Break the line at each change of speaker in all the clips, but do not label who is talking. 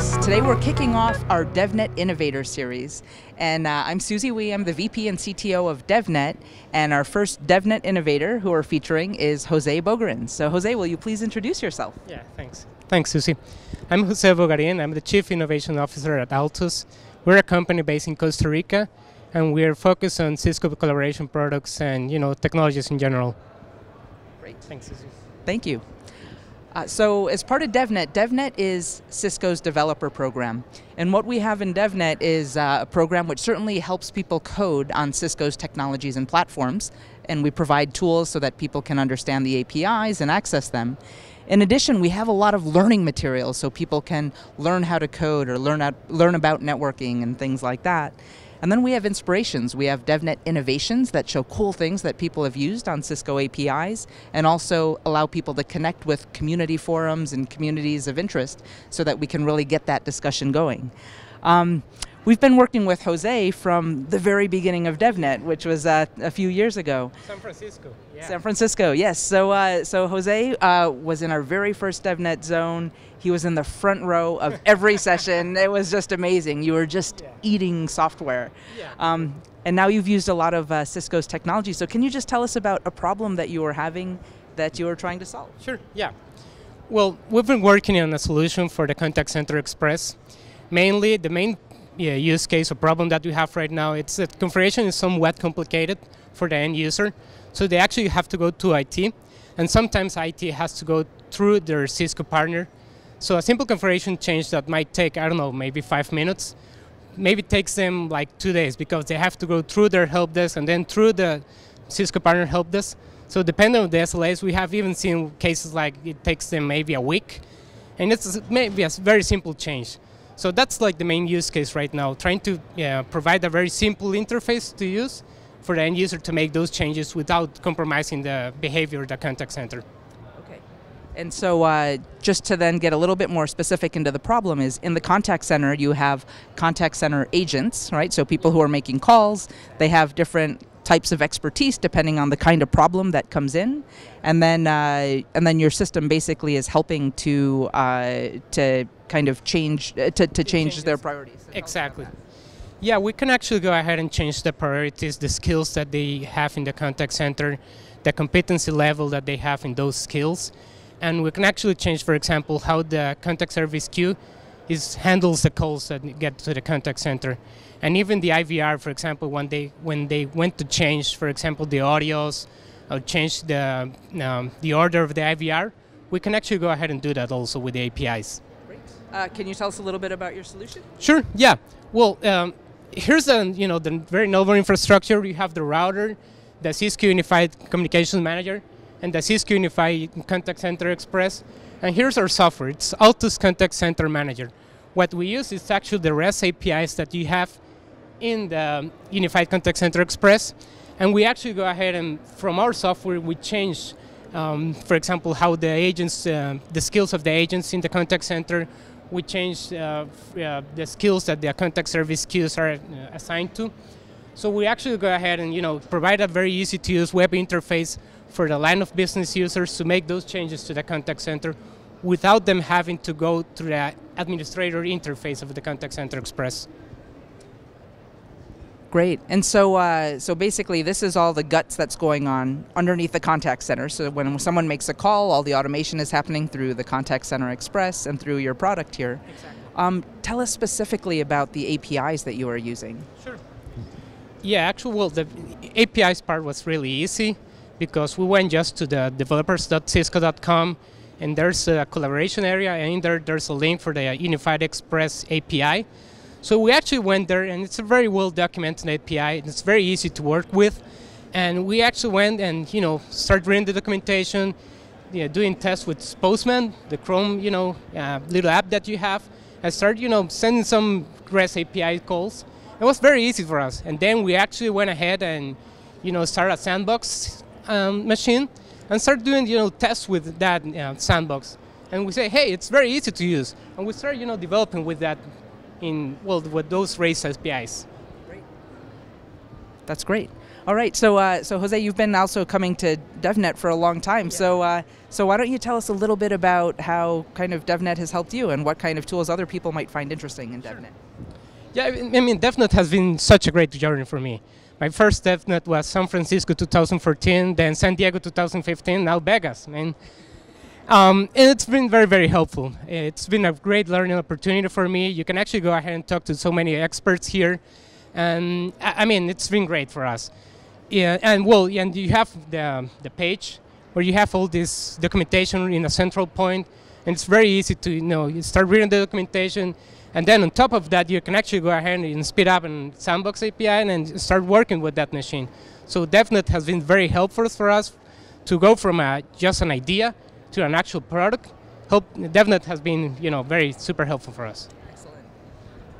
us. Today we're kicking off our DevNet Innovator Series. And uh, I'm Susie Wee, I'm the VP and CTO of DevNet. And our first DevNet Innovator who we're featuring is Jose Bogarin. So Jose, will you please introduce yourself?
Yeah, thanks. Thanks, Susie. I'm Jose Bogarin, I'm the Chief Innovation Officer at Altus. We're a company based in Costa Rica, and we're focused on Cisco collaboration products and you know technologies in general.
Great.
Thanks, Susie.
Thank you. Uh, so as part of DevNet, DevNet is Cisco's developer program. And what we have in DevNet is uh, a program which certainly helps people code on Cisco's technologies and platforms. And we provide tools so that people can understand the APIs and access them. In addition, we have a lot of learning materials so people can learn how to code or learn, out, learn about networking and things like that. And then we have inspirations. We have DevNet innovations that show cool things that people have used on Cisco APIs and also allow people to connect with community forums and communities of interest so that we can really get that discussion going. Um, We've been working with Jose from the very beginning of DevNet, which was uh, a few years ago.
San Francisco. Yeah.
San Francisco, yes. So, uh, so Jose uh, was in our very first DevNet zone. He was in the front row of every session. It was just amazing. You were just
Yeah.
eating software.
Yeah.
Um, and now you've used a lot of uh, Cisco's technology. So, can you just tell us about a problem that you were having that you were trying to solve?
Sure. Yeah. Well, we've been working on a solution for the Contact Center Express. Mainly, the main yeah, use case or problem that we have right now, it's that configuration is somewhat complicated for the end user. So they actually have to go to IT, and sometimes IT has to go through their Cisco partner. So a simple configuration change that might take, I don't know, maybe five minutes, maybe takes them like two days because they have to go through their help desk and then through the Cisco partner help desk. So depending on the SLAs, we have even seen cases like it takes them maybe a week, and it's maybe a very simple change. So that's like the main use case right now, trying to yeah, provide a very simple interface to use for the end user to make those changes without compromising the behavior of the contact center.
Okay. And so, uh, just to then get a little bit more specific into the problem, is in the contact center you have contact center agents, right? So people who are making calls, they have different types of expertise depending on the kind of problem that comes in, and then uh, and then your system basically is helping to uh, to kind of change uh, to, to change their priorities.
Exactly. Yeah, we can actually go ahead and change the priorities, the skills that they have in the contact center, the competency level that they have in those skills. And we can actually change, for example, how the contact service queue is handles the calls that get to the contact center. And even the IVR, for example, when they when they went to change, for example, the audios or change the um, the order of the IVR, we can actually go ahead and do that also with the APIs.
Uh, can you tell us a little bit about your solution?
Sure. Yeah. Well, um, here's the you know the very novel infrastructure. You have the router, the Cisco Unified Communications Manager, and the Cisco Unified Contact Center Express. And here's our software. It's Altus Contact Center Manager. What we use is actually the REST APIs that you have in the Unified Contact Center Express, and we actually go ahead and from our software we change. Um, for example, how the agents, uh, the skills of the agents in the contact center, we change uh, uh, the skills that the contact service queues are uh, assigned to. So we actually go ahead and you know provide a very easy to use web interface for the line of business users to make those changes to the contact center without them having to go through the administrator interface of the contact center express.
Great. And so, uh, so basically, this is all the guts that's going on underneath the contact center. So when someone makes a call, all the automation is happening through the contact center express and through your product here. Um, tell us specifically about the APIs that you are using.
Sure. Yeah, actually, well, the APIs part was really easy because we went just to the developers.cisco.com and there's a collaboration area and in there there's a link for the Unified Express API. So we actually went there and it's a very well documented API and it's very easy to work with. And we actually went and, you know, started reading the documentation, yeah, doing tests with Postman, the Chrome, you know, uh, little app that you have, and started, you know, sending some REST API calls. It was very easy for us. And then we actually went ahead and, you know, started a sandbox um, machine and start doing, you know, tests with that uh, sandbox. And we say, hey, it's very easy to use. And we start you know, developing with that in, well, with those REST APIs.
That's great. All right, so uh, so Jose, you've been also coming to DevNet for a long time. Yeah. So uh, so why don't you tell us a little bit about how kind of DevNet has helped you and what kind of tools other people might find interesting in DevNet?
Yeah, I mean DevNet has been such a great journey for me. My first DevNet was San Francisco 2014, then San Diego 2015, now Vegas. I mean, um, and it's been very, very helpful. It's been a great learning opportunity for me. You can actually go ahead and talk to so many experts here. And I mean, it's been great for us. Yeah, and well, and you have the, the page where you have all this documentation in a central point, and it's very easy to you know you start reading the documentation, and then on top of that, you can actually go ahead and speed up and Sandbox API and start working with that machine. So DevNet has been very helpful for us to go from a, just an idea to an actual product. Help, DevNet has been you know very super helpful for us.
Excellent.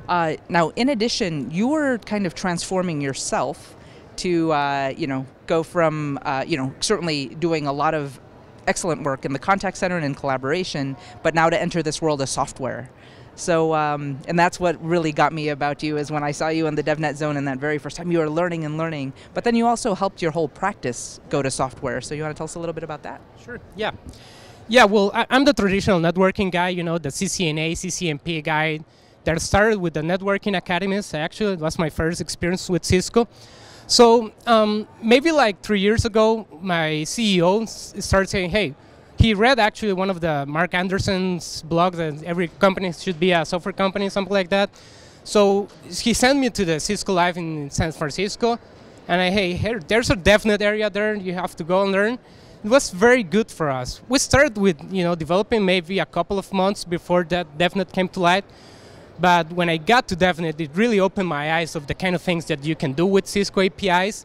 Uh, now, in addition, you were kind of transforming yourself to uh, you know go from uh, you know certainly doing a lot of excellent work in the contact center and in collaboration, but now to enter this world of software. So, um, and that's what really got me about you is when I saw you in the DevNet zone in that very first time, you were learning and learning, but then you also helped your whole practice go to software. So you want to tell us a little bit about that?
Sure, yeah. Yeah, well, I, am the traditional networking guy, you know, the CCNA, CCNP guy that started with the networking academies. Actually, it was my first experience with Cisco. So um, maybe like three years ago, my CEO started saying, hey, he read actually one of the Marc Andreessen's blogs that every company should be a software company, something like that. So he sent me to the Cisco Live in San Francisco, and I, hey, here, there's a DevNet area there, you have to go and learn. It was very good for us. We started with, you know, developing maybe a couple of months before that DevNet came to light. But when I got to DevNet, it really opened my eyes of the kind of things that you can do with Cisco APIs.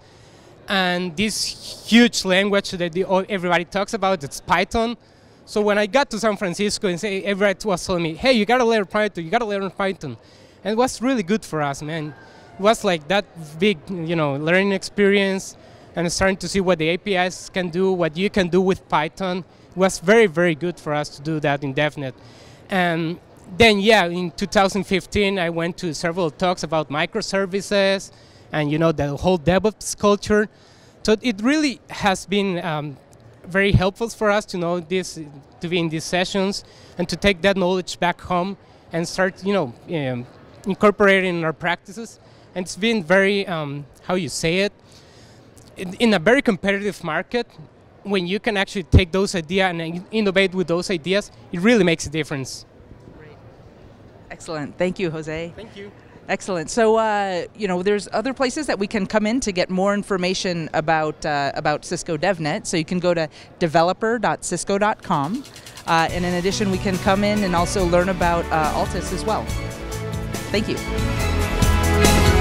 And this huge language that the, everybody talks about, it's Python. So when I got to San Francisco and say, everybody was telling me, hey, you gotta learn Python, you gotta learn Python. And it was really good for us, man. It was like that big, you know, learning experience and starting to see what the APIs can do, what you can do with Python. It was very, very good for us to do that in DevNet. And then yeah, in 2015, I went to several talks about microservices and you know the whole DevOps culture. So it really has been um, very helpful for us to know this, to be in these sessions, and to take that knowledge back home and start, you know, um, incorporating in our practices. And it's been very, um, how you say it, in, in, a very competitive market. When you can actually take those ideas and innovate with those ideas, it really makes a difference. Great.
Excellent. Thank you, Jose.
Thank you.
Excellent. So, uh, you know, there's other places that we can come in to get more information about uh, about Cisco DevNet. So you can go to developer.cisco.com, uh, and in addition, we can come in and also learn about uh, Altus as well. Thank you.